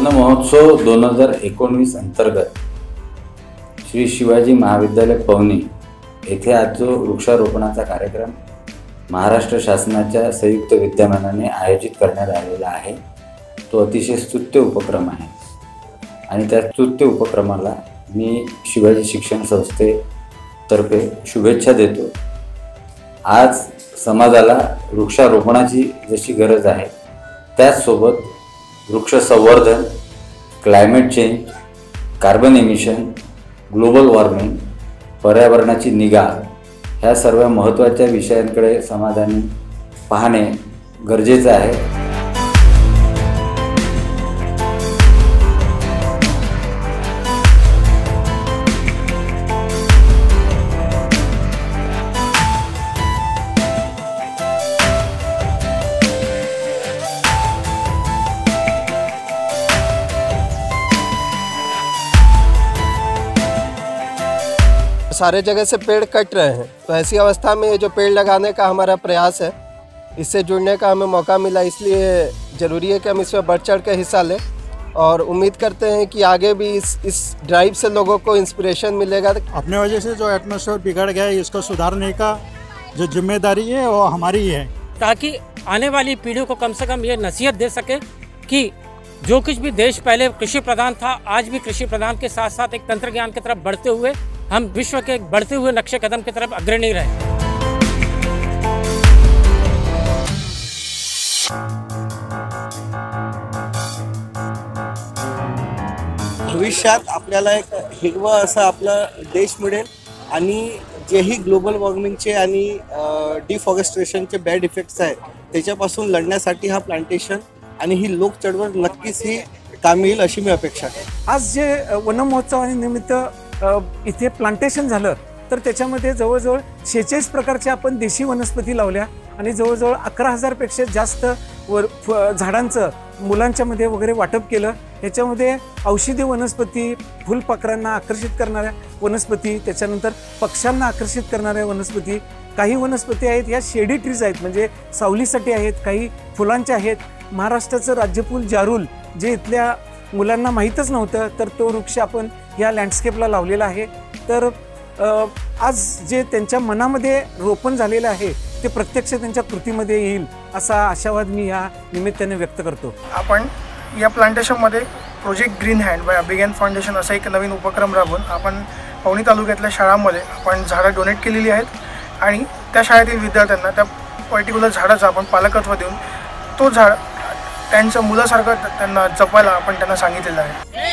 महोत्सव दोन हजार एकोणवीस अंतर्गत श्री शिवाजी महाविद्यालय पवनी येथे आज जो वृक्षारोपणाचा कार्यक्रम महाराष्ट्र शासनाच्या संयुक्त विद्यमानाने आयोजित करण्यात आलेला आहे तो अतिशय स्तुत्य उपक्रम आहे. आणि त्या स्तुत्य उपक्रमाला मी शिवाजी शिक्षण संस्थेतर्फे शुभेच्छा देतो. आज समाजाला वृक्षारोपणाची जशी गरज आहे त्याचसोबत वृक्ष संवर्धन climate change carbon emission global warming पर्यावरणाची निगा ह्या सर्व महत्त्वाच्या विषयांकडे समाजाने पाहणे गरजेचं आहे. सारे जगह से पेड़ कट रहे हैं। तो ऐसी अवस्था में ये जो पेड़ लगाने का हमारा प्रयास है इससे जुड़ने का हमें मौका मिला इसलिए ज़रूरी है कि हम इसमें बढ़ चढ़ कर हिस्सा लें। और उम्मीद करते हैं कि आगे भी इस इस ड्राइव से लोगों को इंस्पिरेशन मिलेगा। अपने वजह से जो एटमोसफेयर बिगड़ गया है इसको सुधारने का जो ज़िम्मेदारी है वो हमारी है। ताकि आने वाली पीढ़ियों को कम से कम ये नसीहत दे सके कि जो कुछ भी देश पहले कृषि प्रधान था, आज भी कृषि प्रधान के साथ साथ एक तंत्र ज्ञान की तरफ़ बढ़ते हुए, हम विश्व के एक बढ़ते हुए नक्शे कदम की तरफ़ अग्रणी रहे भविष्यात आपल्याला एक हिरवं असं देश मिळेल आणि जेही ग्लोबल वॉर्मिंगचे आणि डिफॉरेस्ट्रेशनचे बॅड इफेक्ट्स आहेत, त्याच्यापासून लढण्यासाठी हा प्लांटेशन आणि ही लोक चळवळ नक्कीच ही कामी येईल अशी मी अपेक्षा करतो. आज जे वनमहोत्सवाने वनमहोत्सवानिमित्त इथे प्लांटेशन झालं तर त्याच्यामध्ये जवळजवळ शेहेचाळीस प्रकारच्या आपण देशी वनस्पती लावल्या आणि जवळजवळ अकरा हजारपेक्षा जास्त वर फ झाडांचं मुलांच्यामध्ये वगैरे वाटप केलं. ह्याच्यामध्ये औषधी वनस्पती फुलपाखरांना आकर्षित करणाऱ्या वनस्पती त्याच्यानंतर पक्ष्यांना आकर्षित करणाऱ्या वनस्पती. काही वनस्पती आहेत ह्या शेडी ट्रीज आहेत म्हणजे सावलीसाठी आहेत काही फुलांच्या आहेत महाराष्ट्राचं राज्यपूल जारूल जे इथल्या मुलांना माहीतच नव्हतं तर तो वृक्ष आपण या लँडस्केपला लावलेला आहे. तर आज जे त्यांच्या मनामध्ये रोपण झालेलं आहे ते प्रत्यक्ष त्यांच्या कृतीमध्ये येईल असा आशावाद मी या निमित्ताने व्यक्त करतो. आपण या प्लांटेशनमध्ये project green hand by अभिगॅन foundation असा एक नवीन उपक्रम राबवून आपण पवनी तालुक्यातल्या शाळांमध्ये आपण झाडं डोनेट केलेली आहेत आणि त्या शाळेतील विद्यार्थ्यांना त्या पर्टिक्युलर झाडाचं आपण पालकत्व देऊन तो झाड त्यांच्या मुलासारखं त्यांना जपायला आपण त्यांना सांगितलेलं आहे.